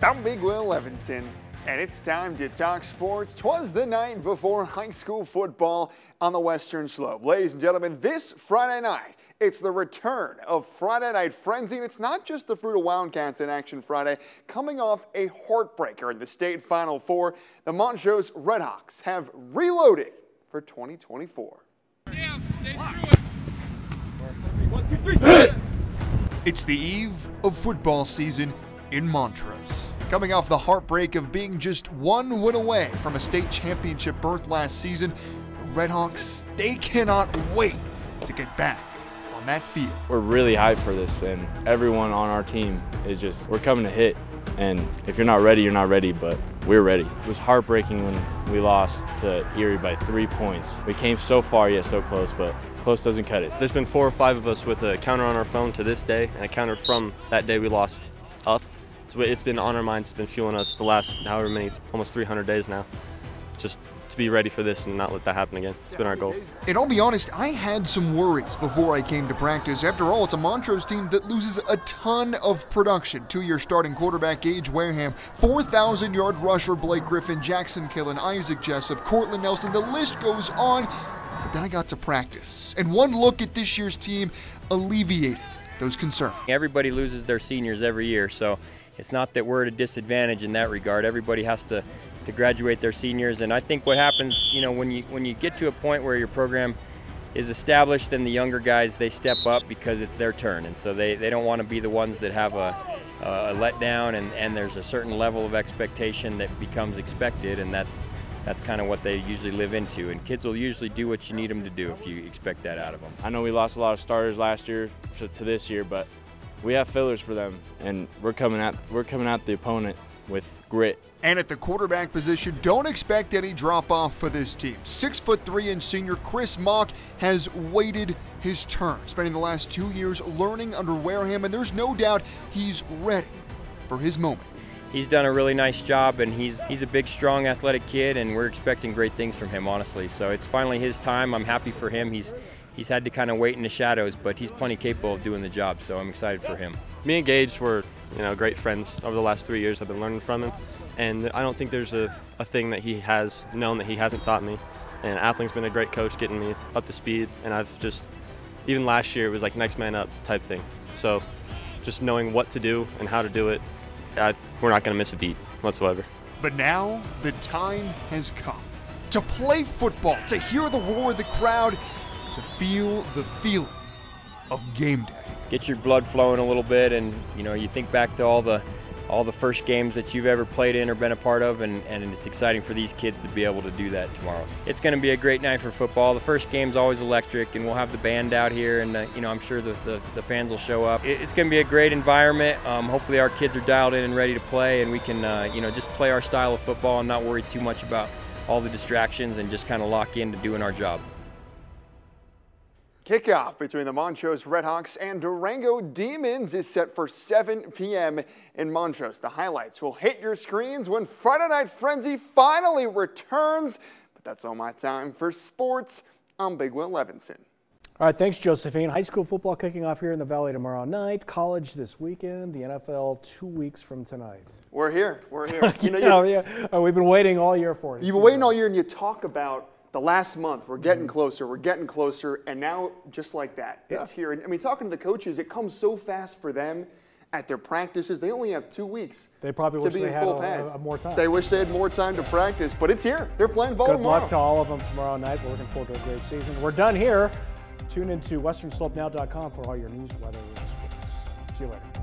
I'm Big Will Levenson, and it's time to talk sports. Twas the night before high school football on the Western Slope. Ladies and gentlemen, this Friday night, it's the return of Friday Night Frenzy, and it's not just the Fruita Wildcats in action Friday. Coming off a heartbreaker in the state Final Four, the Montrose Redhawks have reloaded for 2024. It's the eve of football season in Montrose. Coming off the heartbreak of being just one win away from a state championship berth last season, the Redhawks, they cannot wait to get back on that field. We're really hyped for this, and everyone on our team is just, we're coming to hit. And if you're not ready, you're not ready, but we're ready. It was heartbreaking when we lost to Erie by three points. We came so far, yet so close, but close doesn't cut it. There's been four or five of us with a counter on our phone to this day, and a counter from that day we lost up. So it's been on our minds, it's been fueling us the last however many, almost 300 days now. Just to be ready for this and not let that happen again. It's been our goal. And I'll be honest, I had some worries before I came to practice. After all, it's a Montrose team that loses a ton of production. Two-year starting quarterback Gage Wareham, 4,000 yard rusher Blake Griffin, Jackson Killen, Isaac Jessup, Cortland Nelson, the list goes on. But then I got to practice, and one look at this year's team alleviated those concerns. Everybody loses their seniors every year, so it's not that we're at a disadvantage in that regard. Everybody has to, to graduate their seniors, and I think what happens, you know, when you when you get to a point where your program is established and the younger guys they step up because it's their turn, and so they, they don't want to be the ones that have a, a letdown, and, and there's a certain level of expectation that becomes expected, and that's that's kind of what they usually live into. And kids will usually do what you need them to do if you expect that out of them. I know we lost a lot of starters last year to, to this year, but we have fillers for them, and we're coming at we're coming at the opponent with grit. And at the quarterback position, don't expect any drop off for this team. Six foot three inch senior Chris Mock has waited his turn, spending the last two years learning under Wareham, and there's no doubt he's ready for his moment. He's done a really nice job, and he's he's a big, strong, athletic kid, and we're expecting great things from him, honestly. So it's finally his time. I'm happy for him. He's he's had to kind of wait in the shadows, but he's plenty capable of doing the job. So I'm excited for him. Me and Gage were, you know, great friends over the last three years. I've been learning from him, and I don't think there's a, a thing that he has known that he hasn't taught me. And Appling's been a great coach, getting me up to speed, and I've just, even last year, it was like next man up type thing. So, just knowing what to do and how to do it, I, we're not going to miss a beat whatsoever. But now the time has come to play football, to hear the roar of the crowd, to feel the feeling of game day. Get your blood flowing a little bit, and you know you think back to all the all the first games that you've ever played in or been a part of, and, and it's exciting for these kids to be able to do that tomorrow. It's going to be a great night for football. The first game's always electric, and we'll have the band out here, and uh, you know I'm sure the, the, the, fans will show up. It's going to be a great environment. Um, hopefully our kids are dialed in and ready to play, and we can uh, you know just play our style of football and not worry too much about all the distractions and just kind of lock into doing our job. Kickoff between the Montrose Redhawks and Durango Demons is set for 7 p.m. in Montrose. The highlights will hit your screens when Friday Night Frenzy finally returns. But that's all my time for sports. I'm Big Will Levenson. All right, thanks, Josephine. High school football kicking off here in the Valley tomorrow night. College this weekend. The NFL two weeks from tonight. We're here. We're here. you know, yeah. Oh, we've been waiting all year for it. You've been waiting all year, and you talk about the last month, we're getting mm-hmm. closer, we're getting closer, and now just like that, yeah. it's here. And I mean, talking to the coaches, it comes so fast for them at their practices. They only have two weeks. They probably to wish be they in had full a. A, more time. They wish they had more time to practice, but it's here. They're playing ball Good tomorrow. luck to all of them tomorrow night. We're looking forward to a great season. We're done here. Tune into WesternSlopeNow.com for all your news, weather, and sports. See you later.